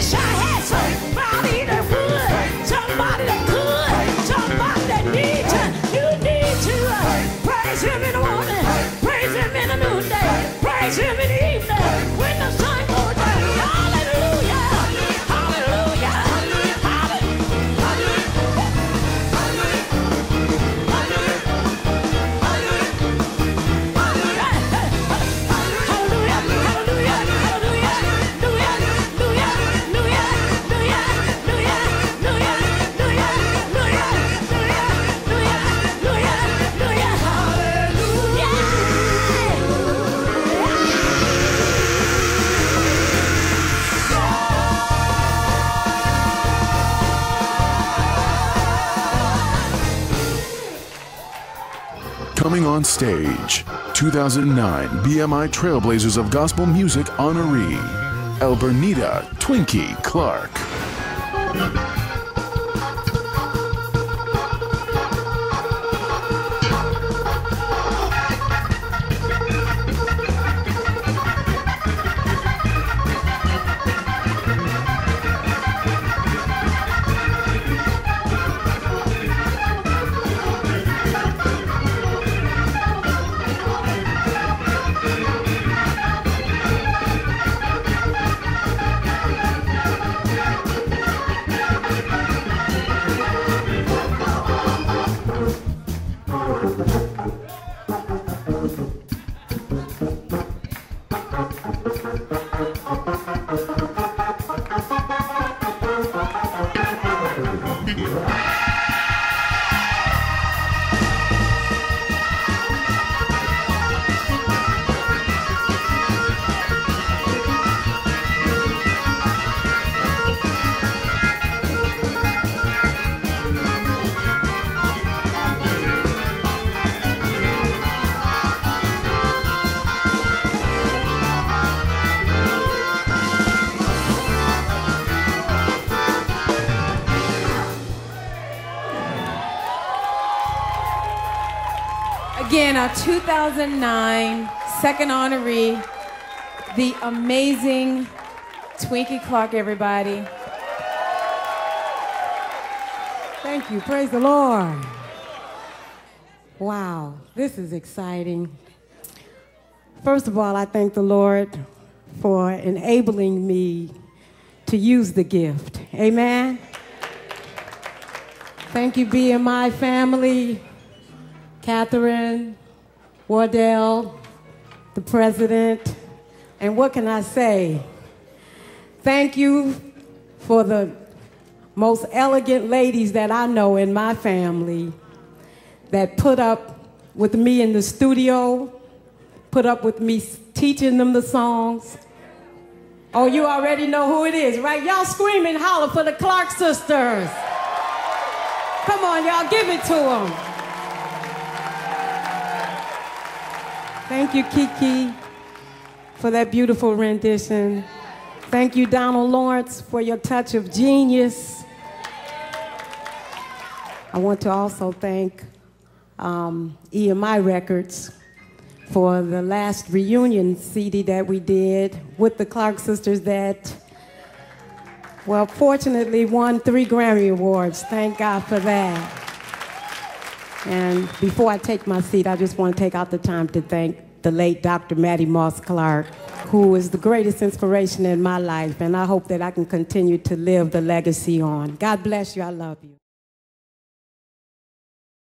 wish I had performing on stage. 2009 BMI Trailblazers of Gospel Music honoree, Elbernita Twinkie Clark. Yeah. Again, our 2009 second honoree, the amazing Twinkie Clark, everybody. Thank you. Praise the Lord. Wow, this is exciting. First of all, I thank the Lord for enabling me to use the gift. Amen. Thank you, BMI family, Catherine, Wardell, the president, and what can I say? Thank you for the most elegant ladies that I know in my family that put up with me in the studio, put up with me teaching them the songs. Oh, you already know who it is, right? Y'all screaming, holler for the Clark sisters. Come on, y'all, give it to them. Thank you, Kiki, for that beautiful rendition. Thank you, Donald Lawrence, for your touch of genius. I want to also thank um, EMI Records for the last reunion CD that we did with the Clark sisters that, well, fortunately won three Grammy Awards. Thank God for that. And before I take my seat, I just want to take out the time to thank the late Dr. Mattie Moss Clark, who is the greatest inspiration in my life, and I hope that I can continue to live the legacy on. God bless you. I love you.